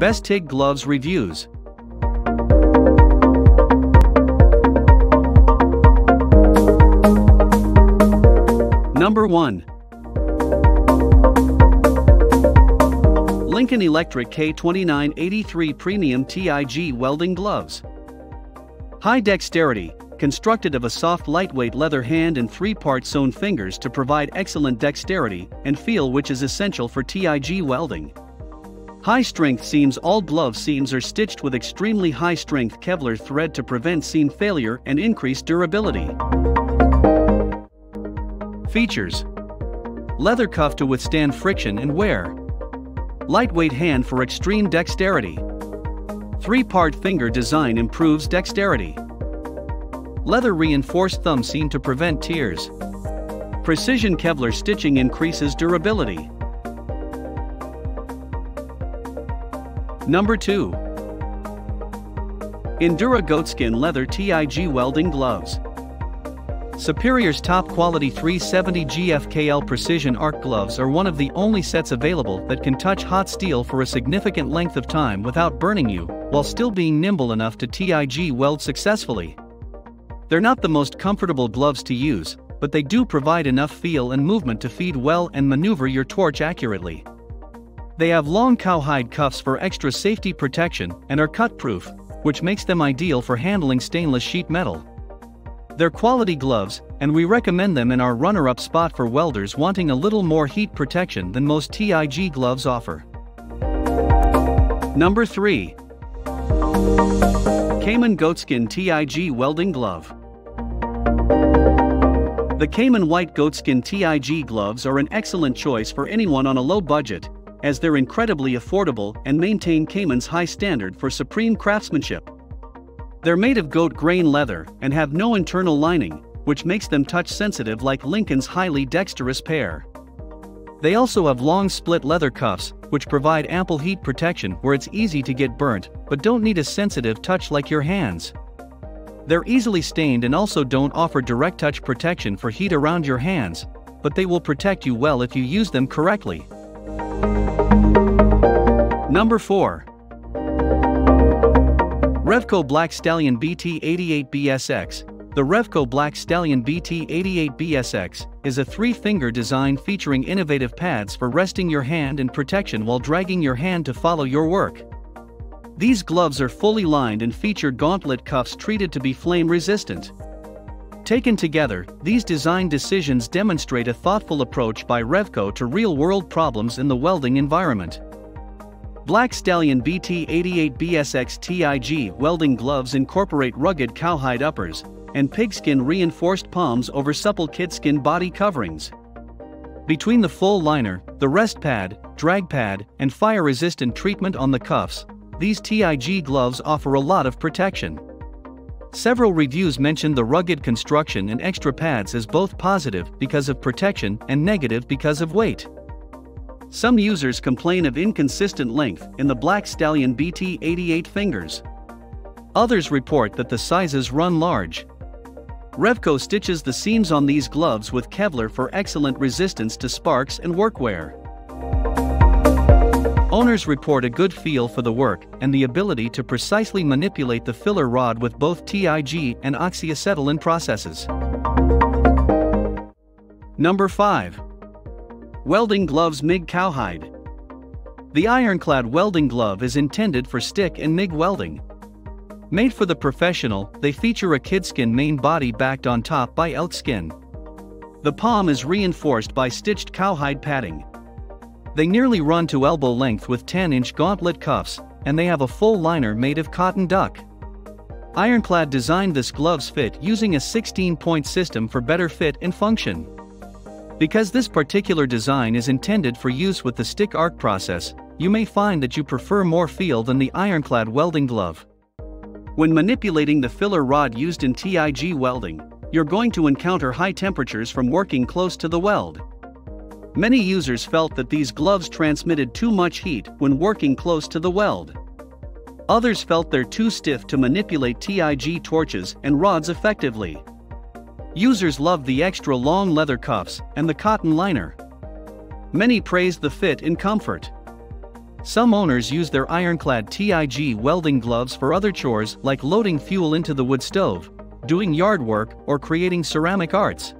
Best TIG Gloves Reviews Number 1 Lincoln Electric K2983 Premium TIG Welding Gloves. High dexterity, constructed of a soft lightweight leather hand and three-part sewn fingers to provide excellent dexterity and feel which is essential for TIG welding. High-strength seams All glove seams are stitched with extremely high-strength Kevlar thread to prevent seam failure and increase durability. Features Leather cuff to withstand friction and wear. Lightweight hand for extreme dexterity. Three-part finger design improves dexterity. Leather reinforced thumb seam to prevent tears. Precision Kevlar stitching increases durability. Number 2. Endura Goatskin Leather TIG Welding Gloves. Superior's top quality 370 GFKL precision arc gloves are one of the only sets available that can touch hot steel for a significant length of time without burning you, while still being nimble enough to TIG weld successfully. They're not the most comfortable gloves to use, but they do provide enough feel and movement to feed well and maneuver your torch accurately. They have long cowhide cuffs for extra safety protection and are cut-proof, which makes them ideal for handling stainless sheet metal. They're quality gloves, and we recommend them in our runner-up spot for welders wanting a little more heat protection than most TIG gloves offer. Number 3. Caiman Goatskin TIG Welding Glove. The Caiman White Goatskin TIG gloves are an excellent choice for anyone on a low budget, as they're incredibly affordable and maintain Caiman's high standard for supreme craftsmanship. They're made of goat grain leather and have no internal lining, which makes them touch sensitive like Lincoln's highly dexterous pair. They also have long split leather cuffs, which provide ample heat protection where it's easy to get burnt, but don't need a sensitive touch like your hands. They're easily stained and also don't offer direct touch protection for heat around your hands, but they will protect you well if you use them correctly. Number 4. Revco Black Stallion BT88BSX. The Revco Black Stallion BT88BSX is a three-finger design featuring innovative pads for resting your hand and protection while dragging your hand to follow your work. These gloves are fully lined and feature gauntlet cuffs treated to be flame resistant. Taken together, these design decisions demonstrate a thoughtful approach by Revco to real-world problems in the welding environment. Black Stallion BT88 BSX TIG welding gloves incorporate rugged cowhide uppers and pigskin reinforced palms over supple kidskin body coverings. Between the full liner, the rest pad, drag pad, and fire-resistant treatment on the cuffs, these TIG gloves offer a lot of protection. Several reviews mention the rugged construction and extra pads as both positive because of protection and negative because of weight. Some users complain of inconsistent length in the Black Stallion BT88 fingers. Others report that the sizes run large. Revco stitches the seams on these gloves with Kevlar for excellent resistance to sparks and workwear. Owners report a good feel for the work and the ability to precisely manipulate the filler rod with both TIG and oxyacetylene processes. Number 5. Welding Gloves MIG Cowhide. The ironclad welding glove is intended for stick and MIG welding. Made for the professional, they feature a kidskin main body backed on top by elkskin. The palm is reinforced by stitched cowhide padding. They nearly run to elbow length with 10-inch gauntlet cuffs, and they have a full liner made of cotton duck. Ironclad designed this gloves fit using a 16-point system for better fit and function. Because this particular design is intended for use with the stick arc process, you may find that you prefer more feel than the ironclad welding glove. When manipulating the filler rod used in TIG welding, you're going to encounter high temperatures from working close to the weld. Many users felt that these gloves transmitted too much heat when working close to the weld. Others felt they're too stiff to manipulate TIG torches and rods effectively. Users loved the extra long leather cuffs and the cotton liner. Many praised the fit and comfort. Some owners use their ironclad TIG welding gloves for other chores like loading fuel into the wood stove, doing yard work, or creating ceramic arts.